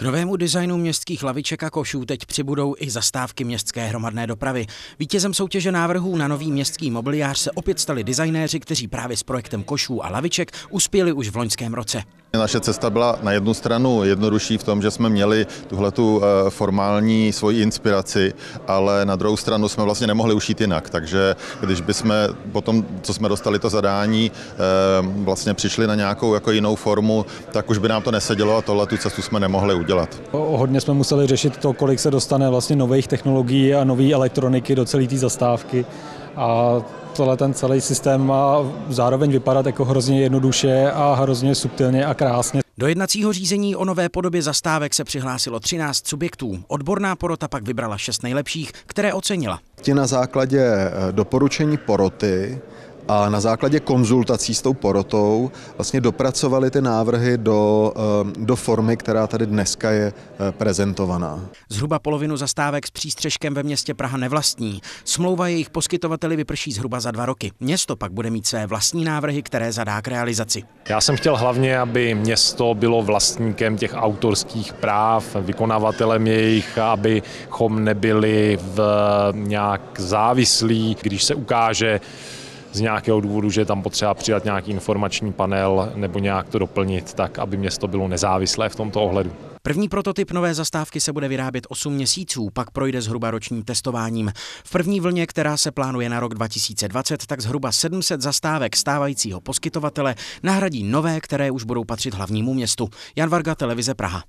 K novému designu městských laviček a košů teď přibudou i zastávky městské hromadné dopravy. Vítězem soutěže návrhů na nový městský mobiliář se opět stali designéři, kteří právě s projektem košů a laviček uspěli už v loňském roce. Naše cesta byla na jednu stranu jednodušší v tom, že jsme měli tuhletu eh, formální svoji inspiraci, ale na druhou stranu jsme vlastně nemohli ušít jinak. Takže když bychom potom, co jsme dostali to zadání, eh, vlastně přišli na nějakou jako jinou formu, tak už by nám to nesedělo a tohle tu cestu jsme nemohli udělat. Hodně jsme museli řešit to, kolik se dostane vlastně nových technologií a nové elektroniky do celé té zastávky. A tohle ten celý systém má zároveň vypadat jako hrozně jednoduše a hrozně subtilně a krásně. Do jednacího řízení o nové podobě zastávek se přihlásilo 13 subjektů. Odborná porota pak vybrala šest nejlepších, které ocenila. Ti na základě eh, doporučení poroty a na základě konzultací s tou porotou vlastně dopracovali ty návrhy do, eh, do formy, která tady dneska je eh, prezentovaná. Zhruba polovinu zastávek s přístřežkem ve městě Praha nevlastní. Smlouva jejich poskytovateli vyprší zhruba za dva roky. Město pak bude mít své vlastní návrhy, které zadá k realizaci. Já jsem chtěl hlavně, aby město bylo vlastníkem těch autorských práv, vykonavatelem jejich, abychom nebyli v nějak závislí, když se ukáže, z nějakého důvodu, že je tam potřeba přidat nějaký informační panel nebo nějak to doplnit, tak aby město bylo nezávislé v tomto ohledu. První prototyp nové zastávky se bude vyrábět 8 měsíců, pak projde zhruba ročním testováním. V první vlně, která se plánuje na rok 2020, tak zhruba 700 zastávek stávajícího poskytovatele nahradí nové, které už budou patřit hlavnímu městu. Jan Varga, televize Praha.